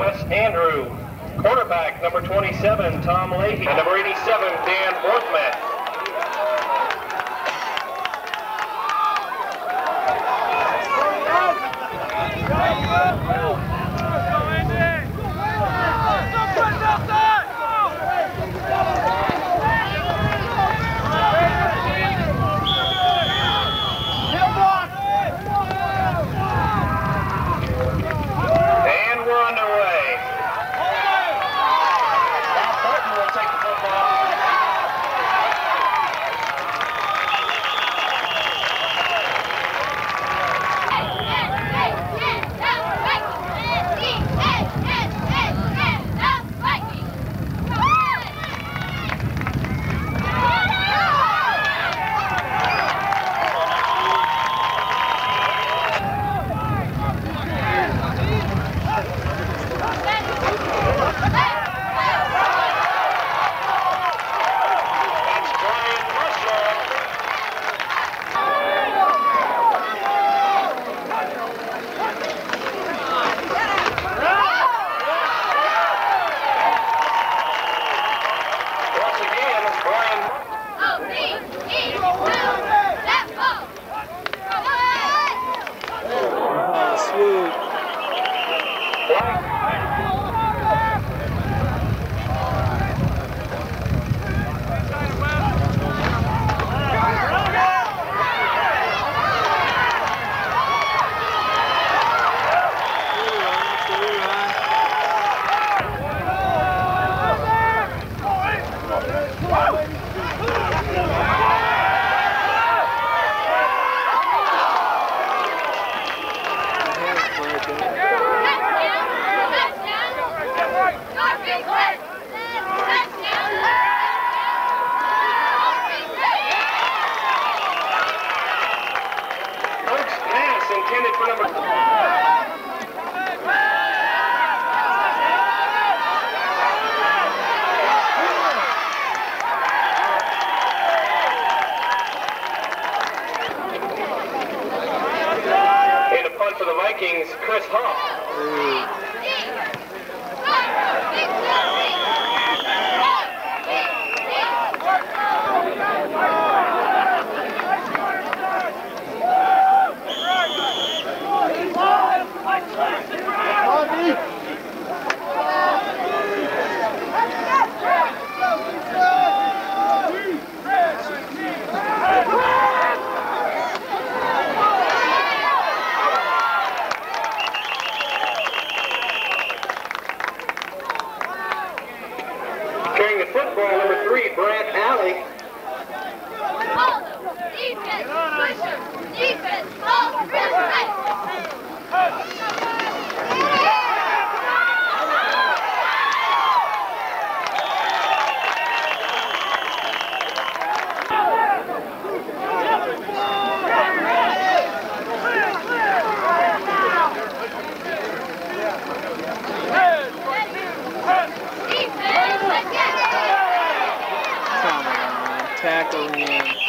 West Andrew. Quarterback, number 27, Tom Leahy. And number 87, Dan Worthman. tackle in.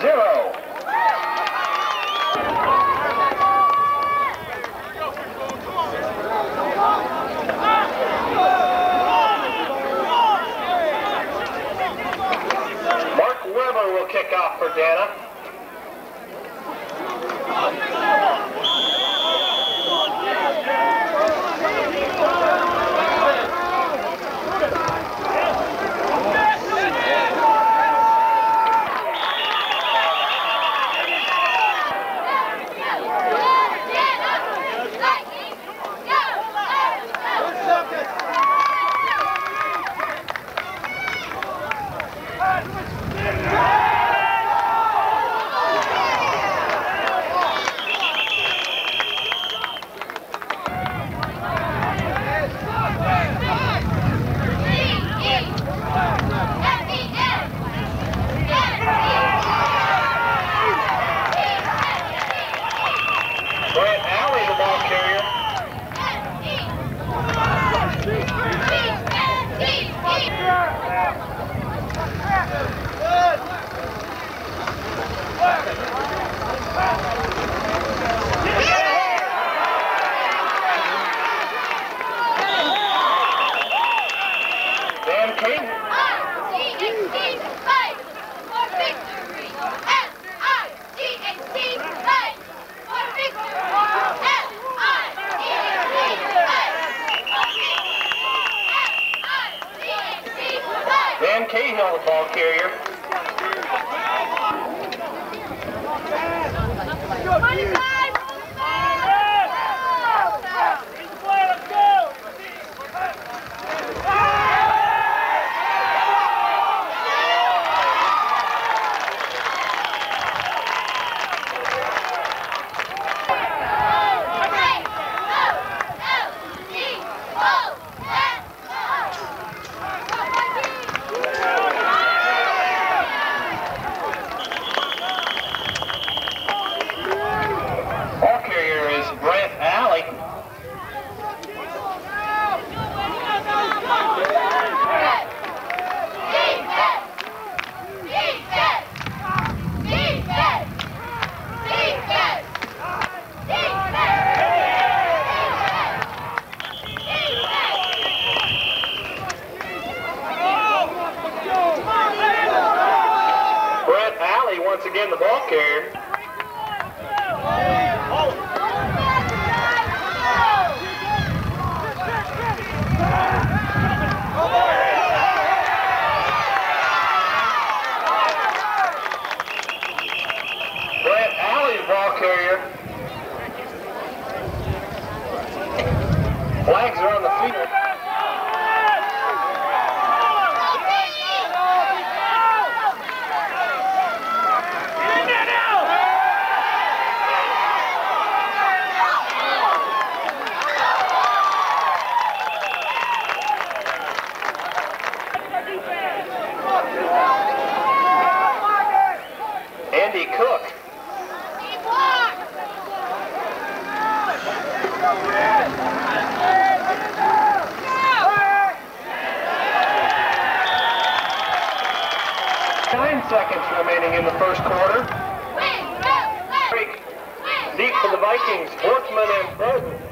Zero. Mark Weber will kick off for Dana. Brett Alley, the ball carrier. Dan King. Dan Cahill, the ball carrier. Ball remaining in the first quarter. Zeke for the Vikings, Workman and Broden.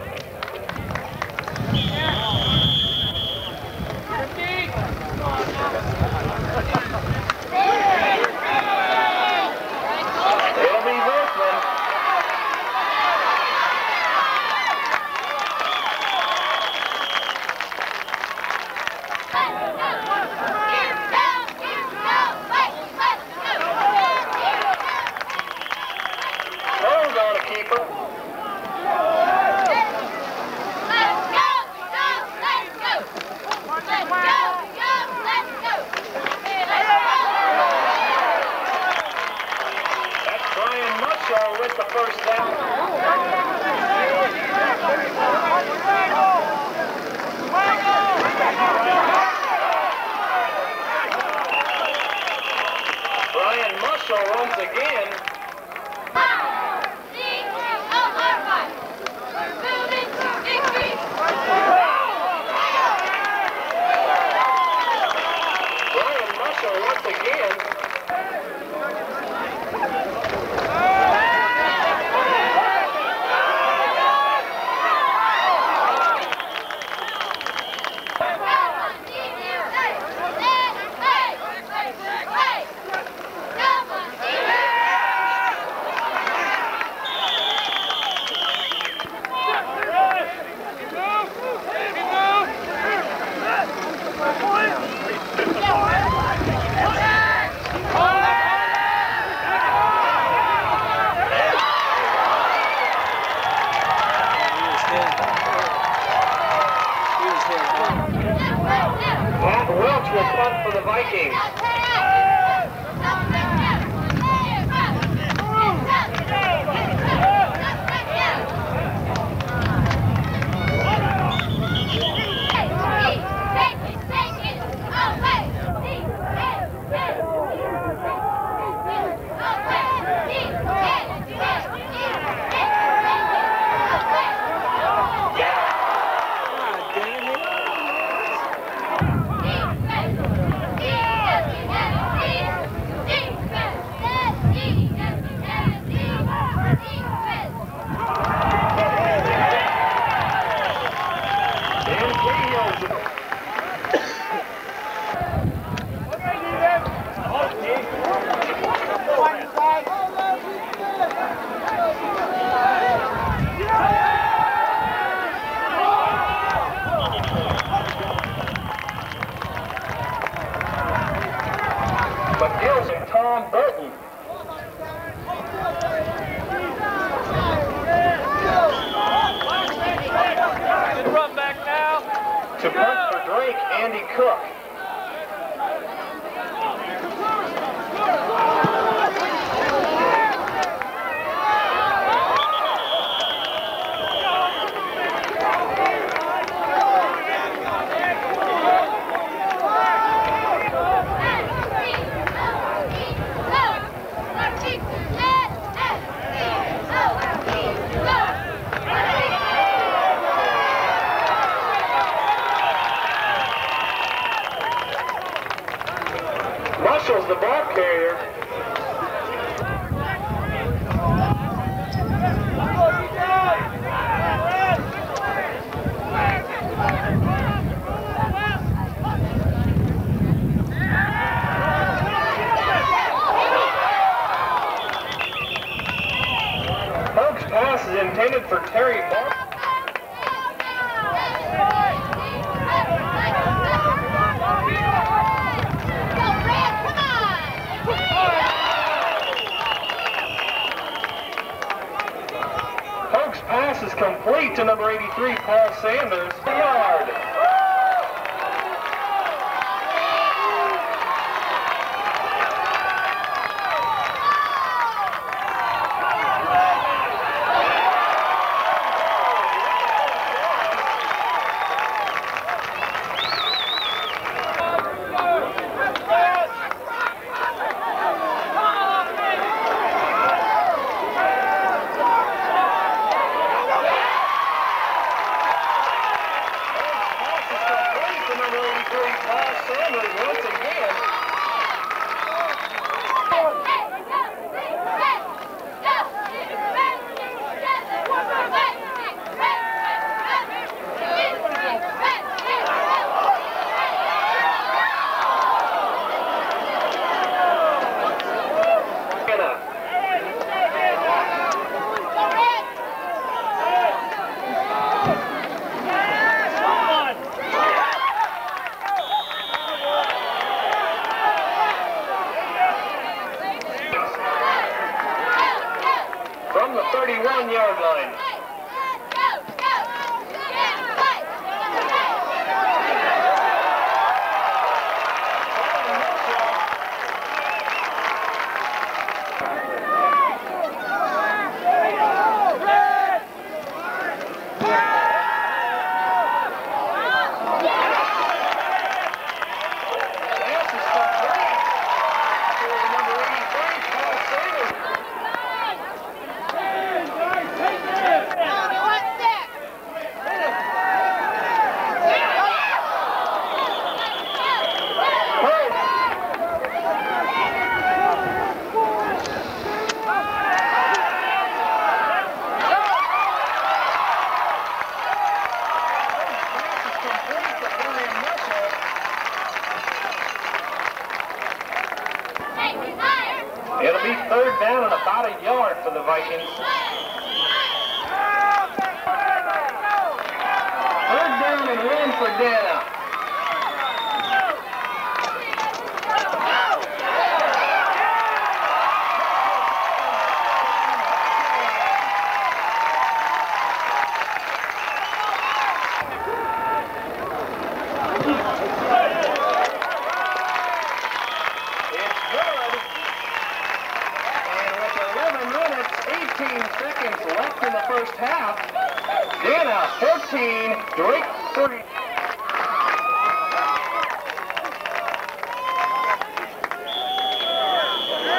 13, Drake Green.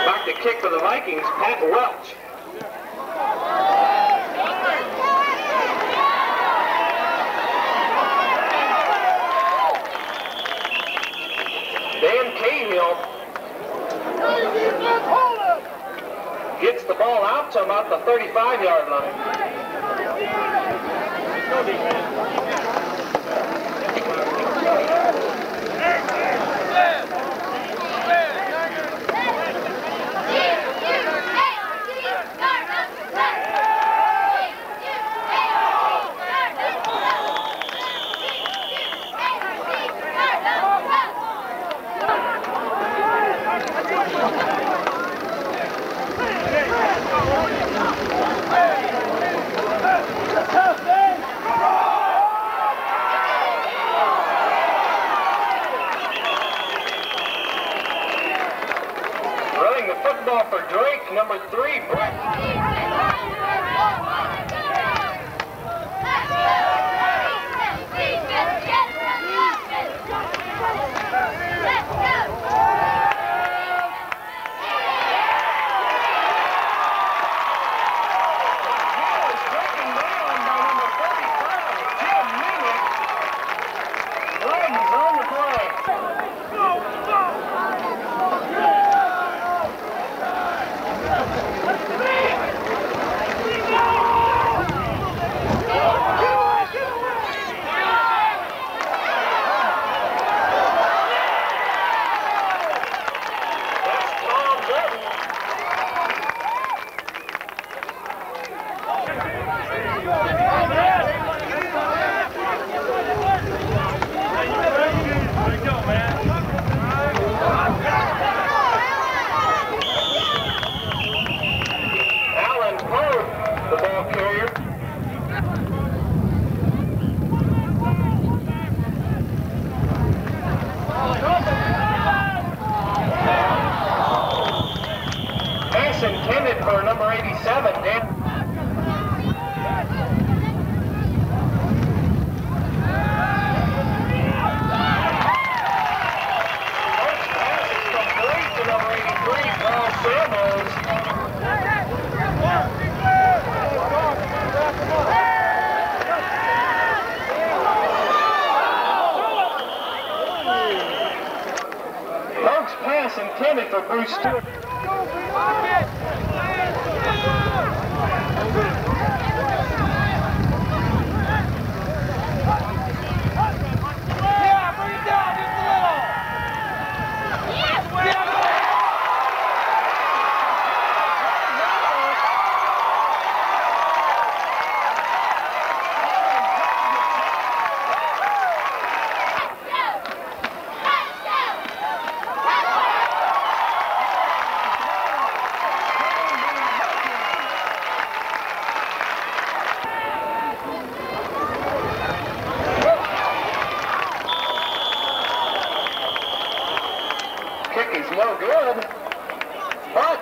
Back to kick for the Vikings, Pat Welch. Dan Cahill gets the ball out to about the 35-yard line. Go, big man. off for Drake, number three. Brett.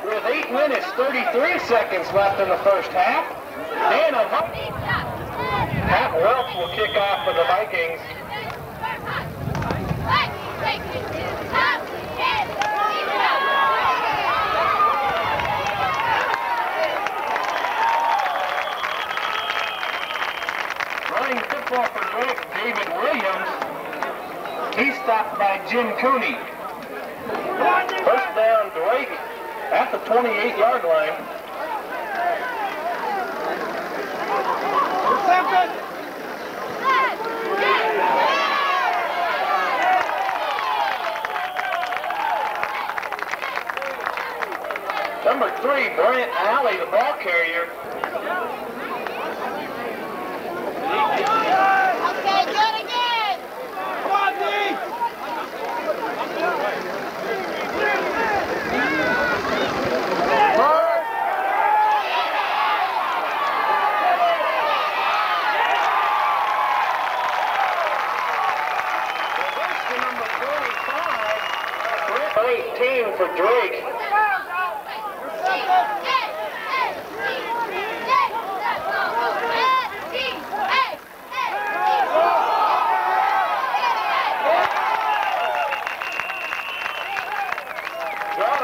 With 8 minutes, 33 seconds left in the first half, Dana Pat Welch will kick off for the Vikings. Running football for Drake, David Williams. He's stopped by Jim Cooney. First down, Drake at the 28-yard line. Number three, Brent Alley, the ball carrier. Okay, for Drake.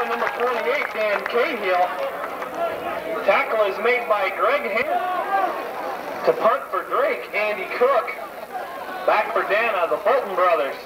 Number 28, Dan Cahill. Tackle is made by Greg Ham. To punt for Drake, Andy Cook. Back for Dana, the Fulton brothers.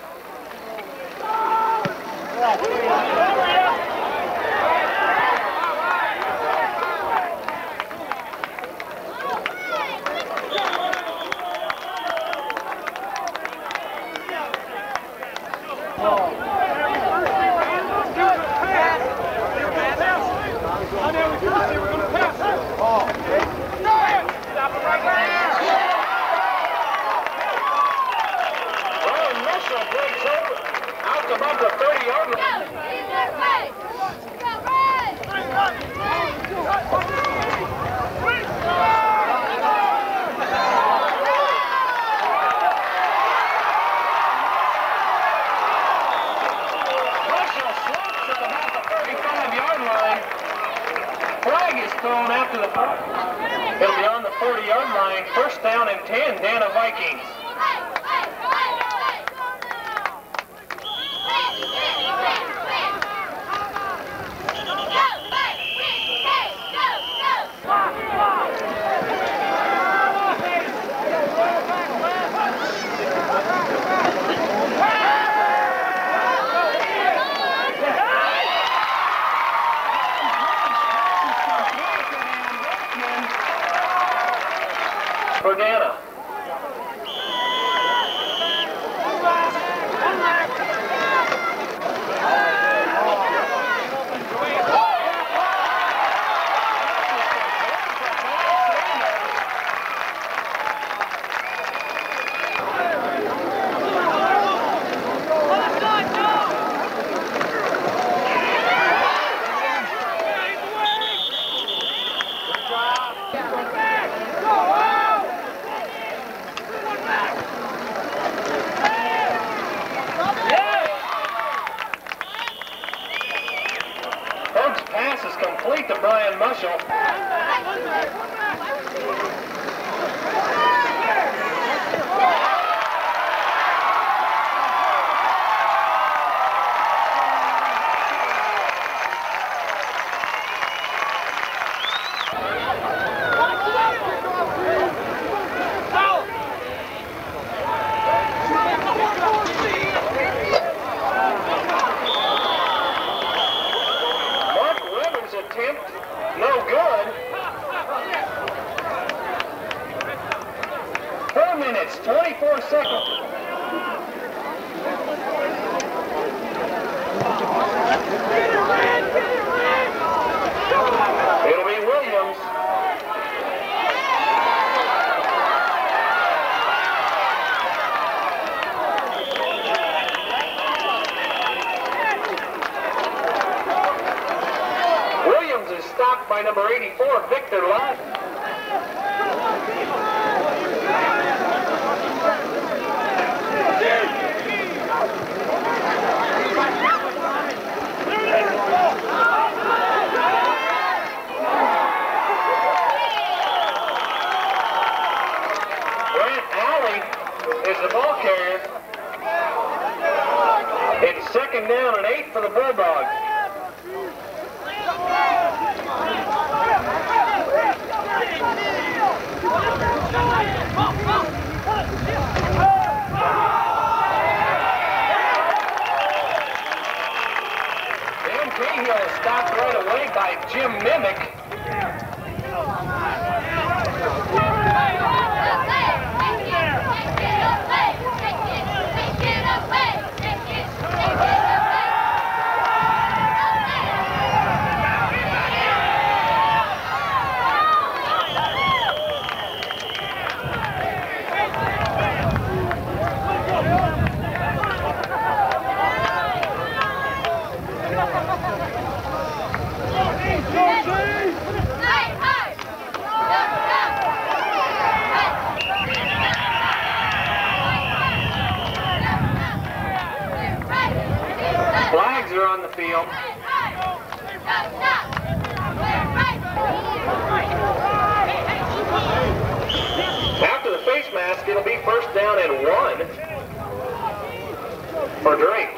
Marshall. got thrown away by Jim Mimic. first down and one for Drake.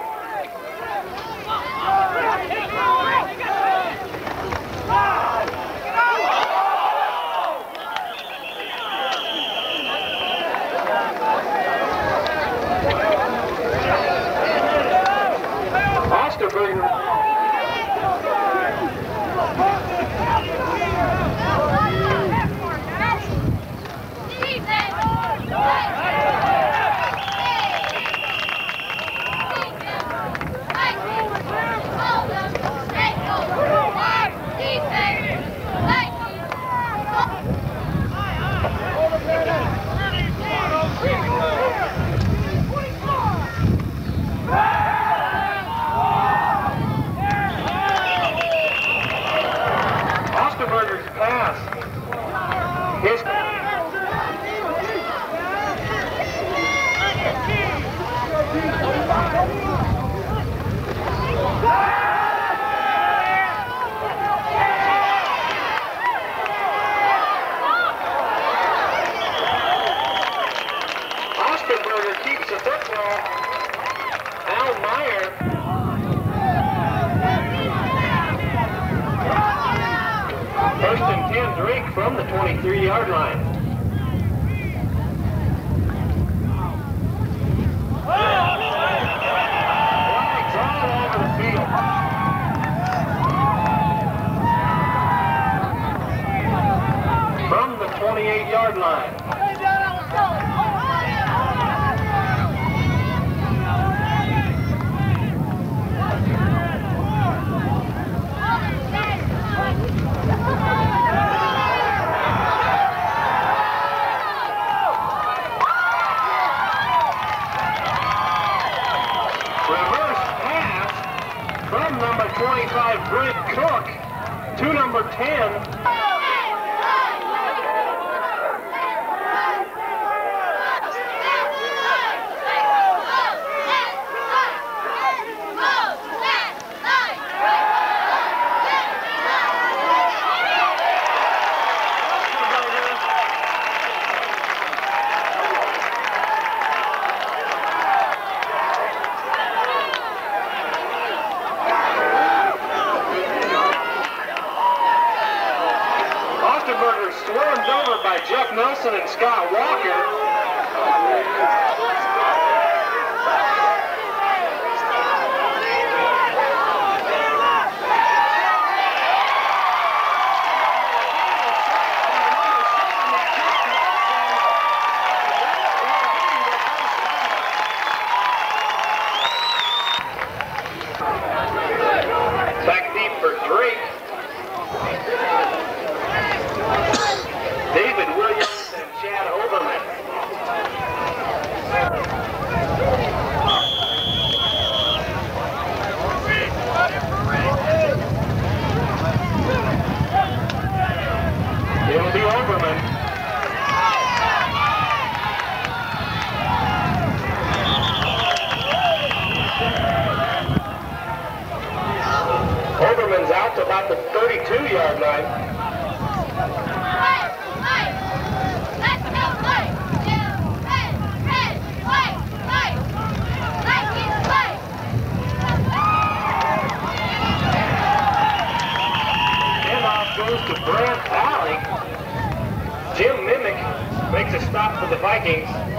Osterberger swarmed over by Jeff Nelson and Scott Walker. 32-yard line. to Brad Jim Mimick makes a stop for the Vikings.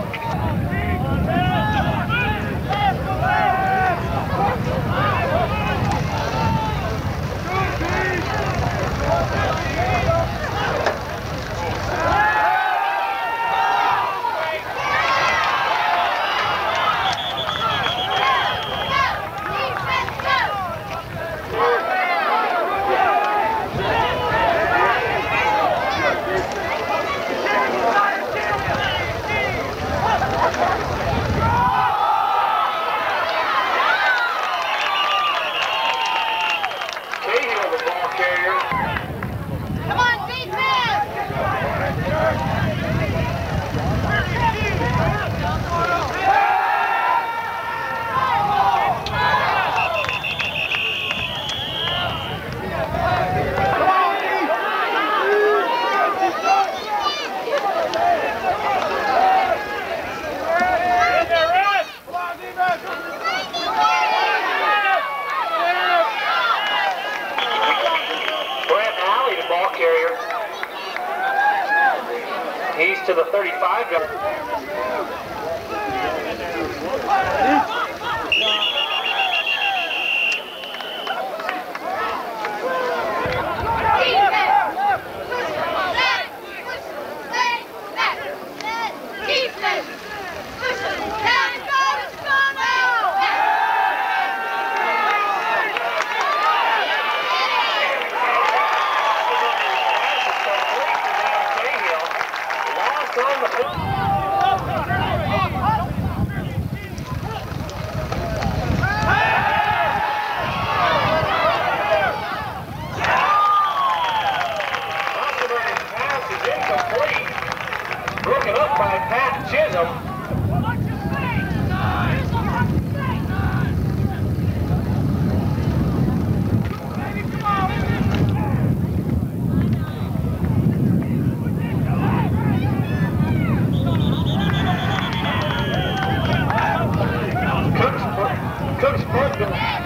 Cook's, Cook's broken.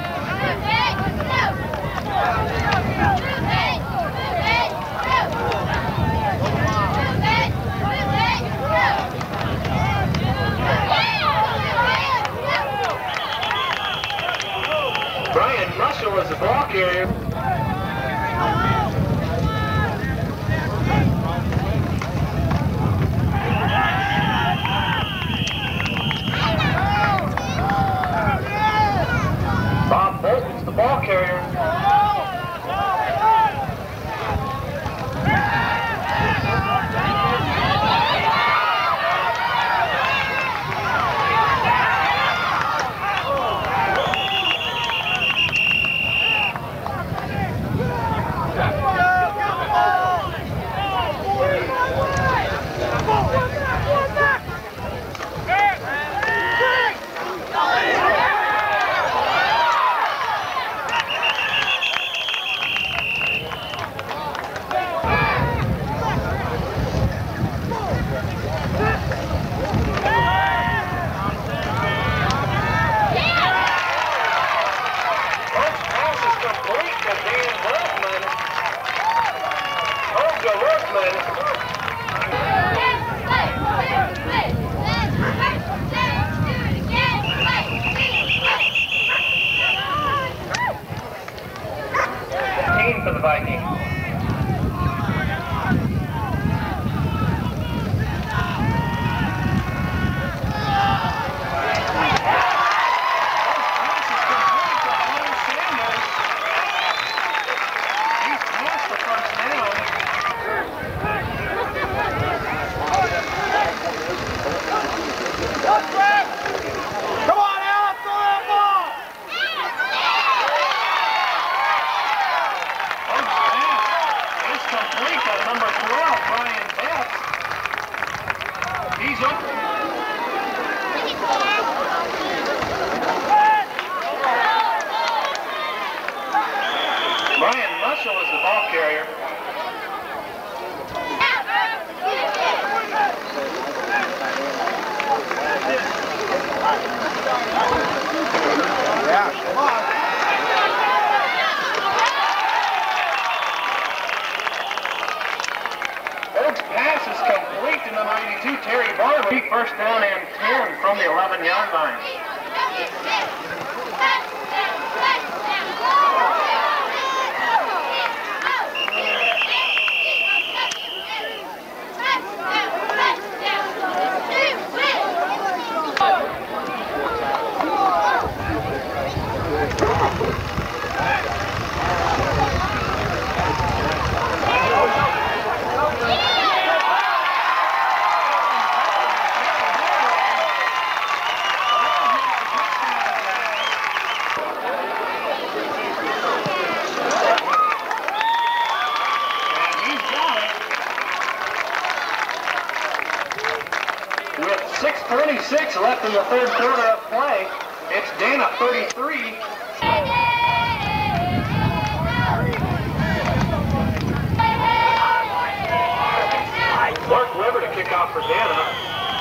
Rosanna.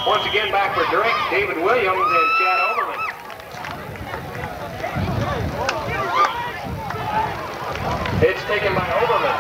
Once again back for Drake, David Williams, and Chad Overman. It's taken by Overman.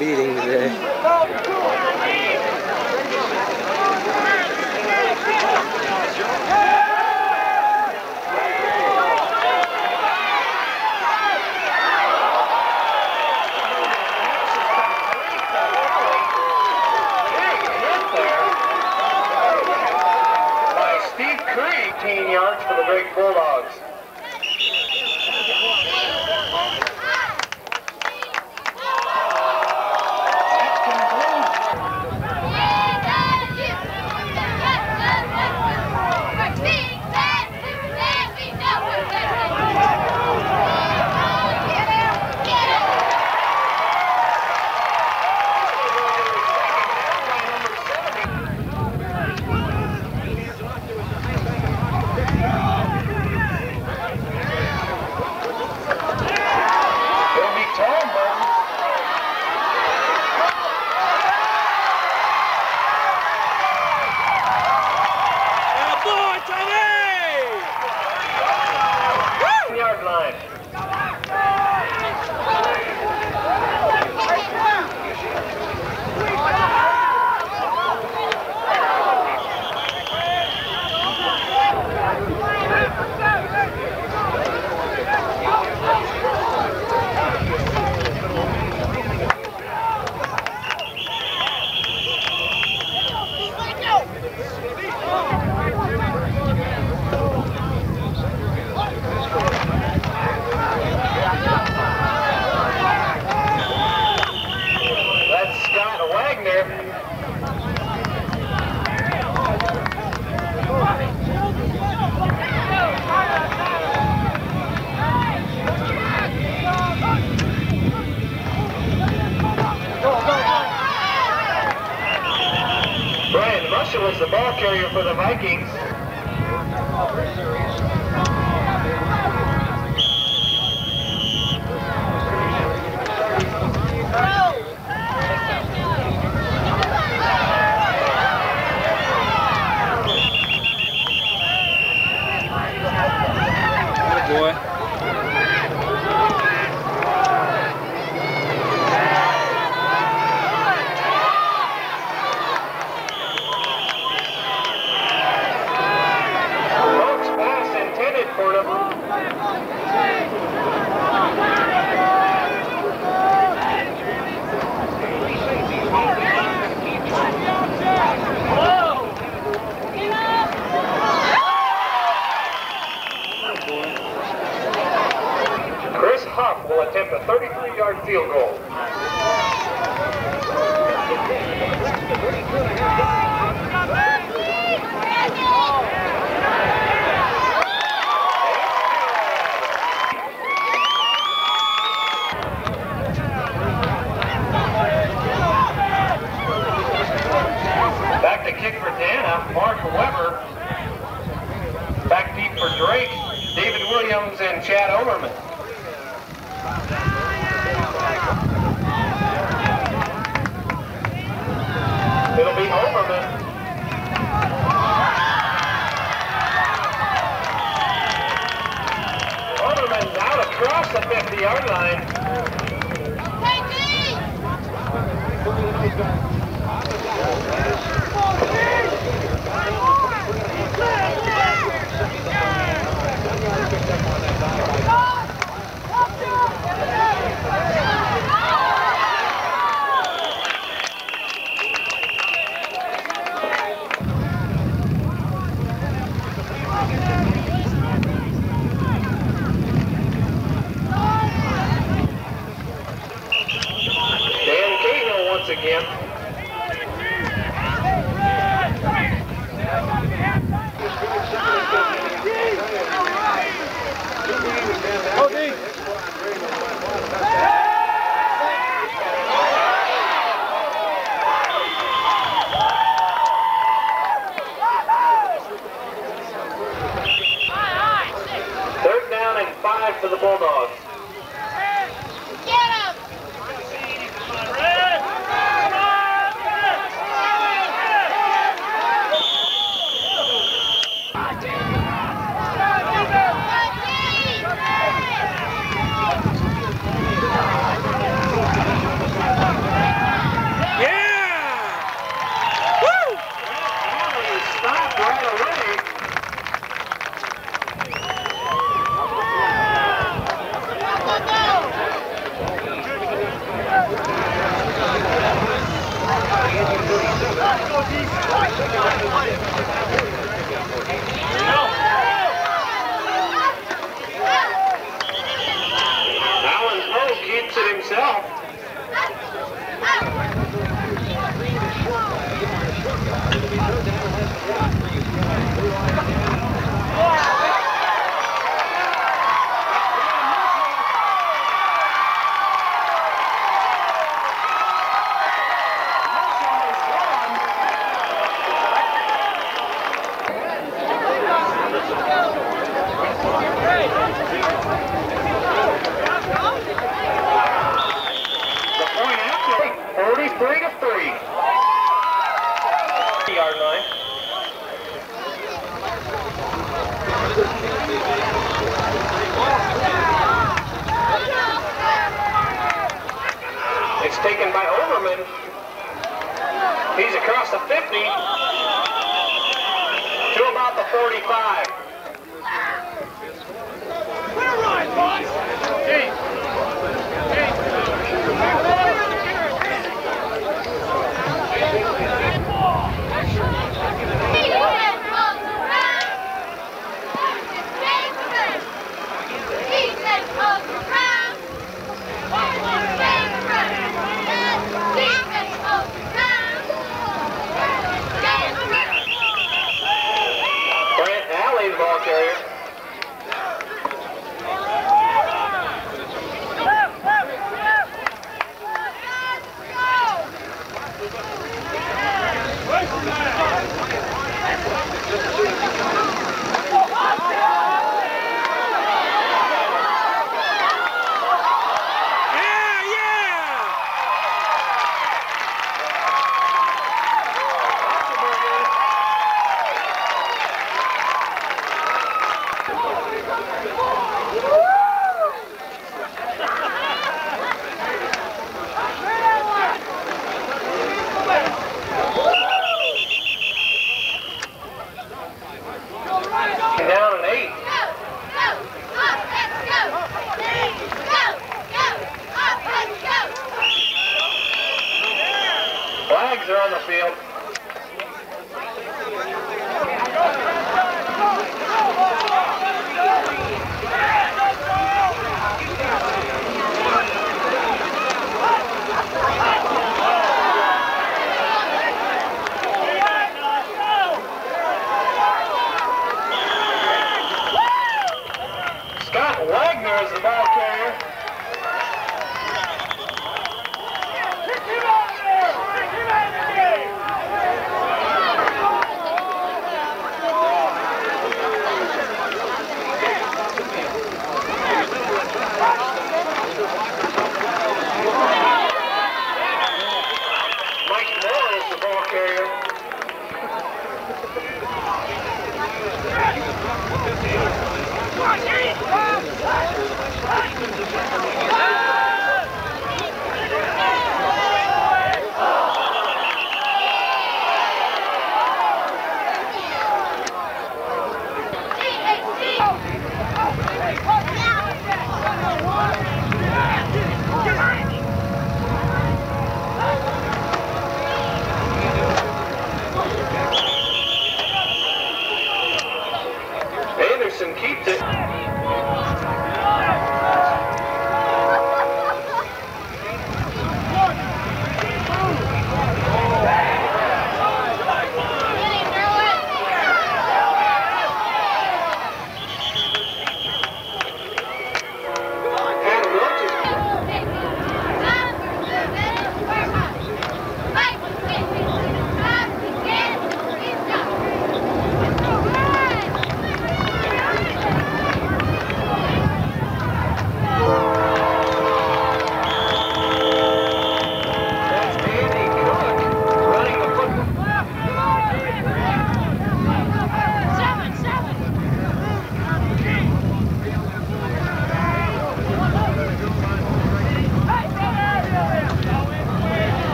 Beating today. Overman. Out across the 50-yard line.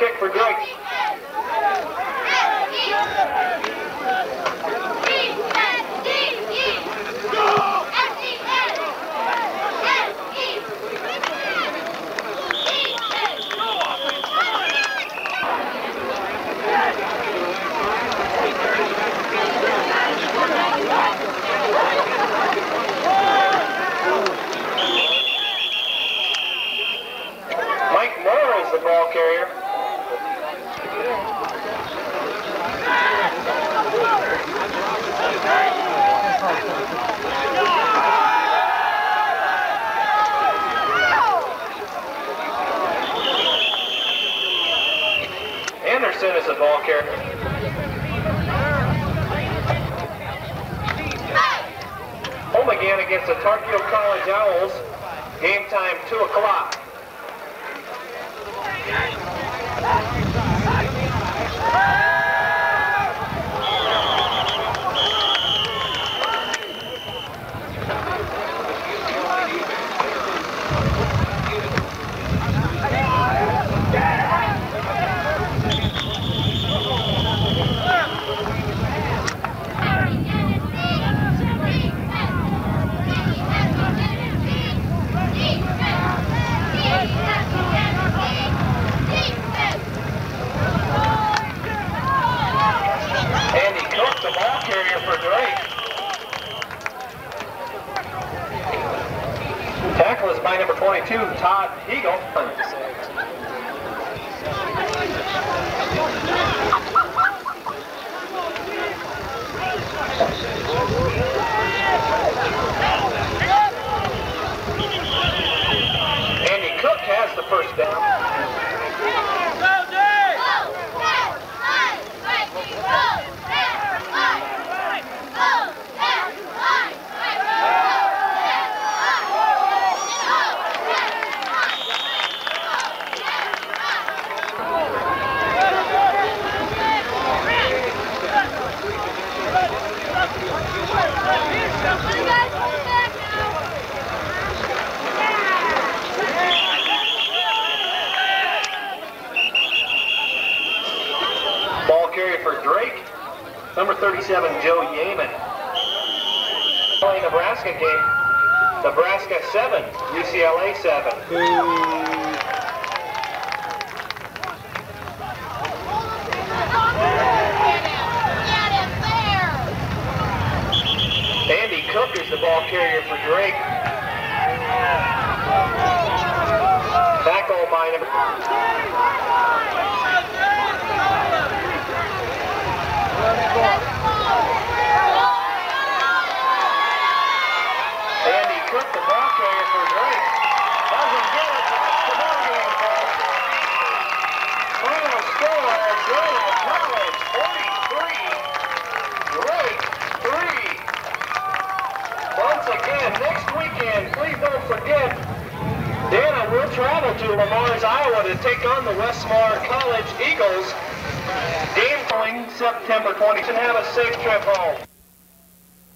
Kick for Drake.